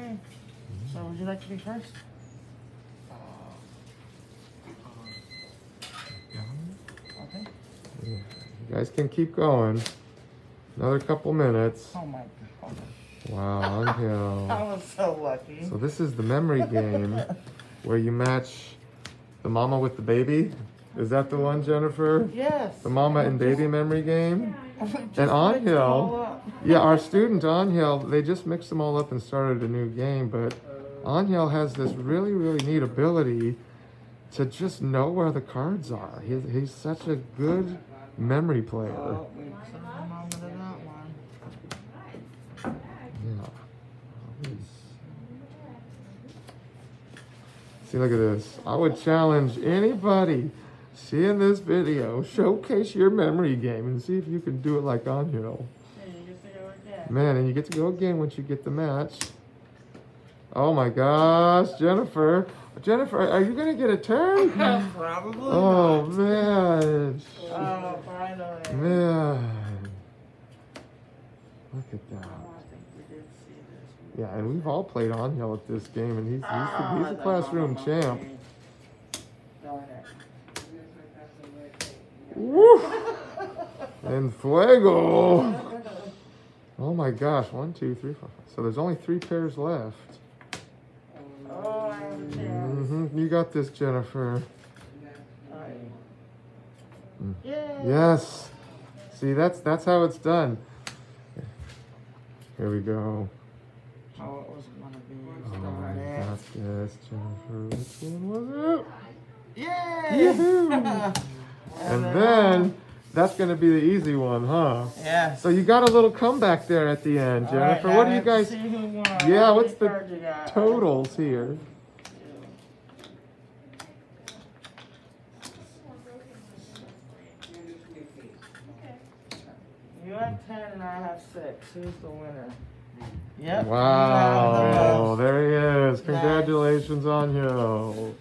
Okay. So would you like to be first? Okay. You guys can keep going. Another couple minutes. Oh my god. Wow, I was so lucky. So this is the memory game where you match the mama with the baby. Is that the one, Jennifer? yes. The mama and baby memory game? And mix them Angel, all up. yeah, our student Angel, they just mixed them all up and started a new game, but Angel has this really, really neat ability to just know where the cards are. He's, he's such a good memory player. Oh, we send the mama to that one. Yeah. See, look at this. I would challenge anybody seeing this video, showcase your memory game and see if you can do it like Angel. Hey, you get to go again. Man, and you get to go again once you get the match. Oh my gosh, Jennifer. Jennifer, are you gonna get a turn? Probably Oh not. man. Oh, finally. Man. Look at that. Oh, I think we did see this. Yeah, and we've all played on Angel at this game, and he's he's, Ah, the, he's a classroom mama champ. Woo! And fuego! Oh my gosh, one, two, three, four. five. So there's only three pairs left. Oh, a hmm You got this, Jennifer. Mm. Yes. See, that's that's how it's done. Here we go. Oh, it was one of these. Oh, it. got this, Jennifer. Which one was it? Yay! And then that's gonna be the easy one, huh? Yeah. So you got a little comeback there at the end, Jennifer. now what do you guys see. Yeah, How what's the cards you got? totals here? You have ten and I have six. Who's the winner? Yep. the Wow, there he is. Nice. Congratulations on you.